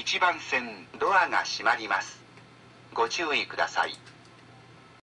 1番線ドアが閉まります。ご注意ください。